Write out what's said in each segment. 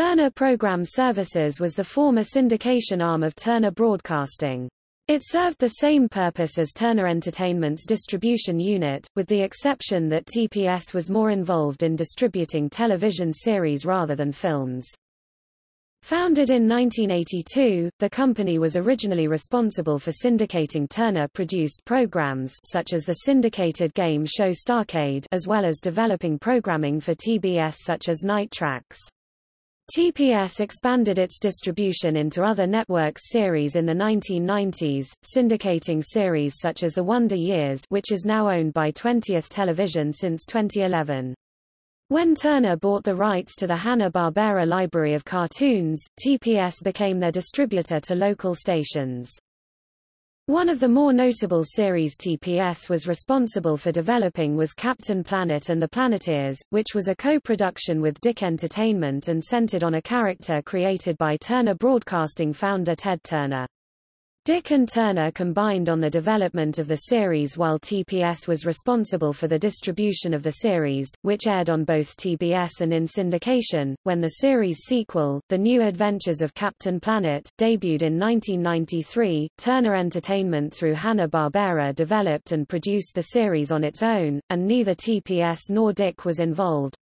Turner Program Services was the former syndication arm of Turner Broadcasting. It served the same purpose as Turner Entertainment's distribution unit, with the exception that TPS was more involved in distributing television series rather than films. Founded in 1982, the company was originally responsible for syndicating Turner-produced programs such as the syndicated game show Starcade as well as developing programming for TBS such as Night Tracks. TPS expanded its distribution into other networks series in the 1990s, syndicating series such as The Wonder Years which is now owned by 20th Television since 2011. When Turner bought the rights to the Hanna-Barbera library of cartoons, TPS became their distributor to local stations. One of the more notable series TPS was responsible for developing was Captain Planet and the Planeteers, which was a co-production with DIC Entertainment and centered on a character created by Turner Broadcasting founder Ted Turner. DIC and Turner combined on the development of the series while TPS was responsible for the distribution of the series, which aired on both TBS and in syndication. When the series sequel, The New Adventures of Captain Planet, debuted in 1993, Turner Entertainment through Hanna-Barbera developed and produced the series on its own, and neither TPS nor DIC was involved.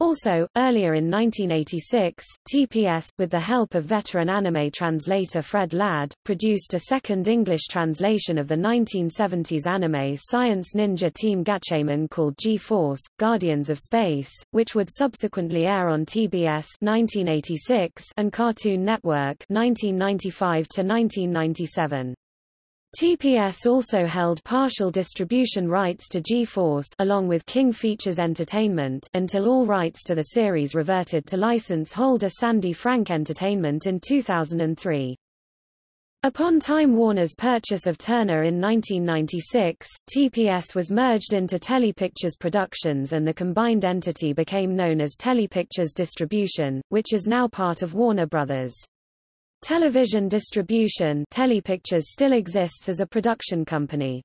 Also, earlier in 1986, TPS, with the help of veteran anime translator Fred Ladd, produced a second English translation of the 1970s anime science ninja team Gatchaman called G-Force, Guardians of Space, which would subsequently air on TBS 1986 and Cartoon Network 1995 to 1997. TPS also held partial distribution rights to G-Force along with King Features Entertainment until all rights to the series reverted to license holder Sandy Frank Entertainment in 2003. Upon Time Warner's purchase of Turner in 1996, TPS was merged into Telepictures Productions and the combined entity became known as Telepictures Distribution, which is now part of Warner Brothers. Television distribution Telepictures still exists as a production company.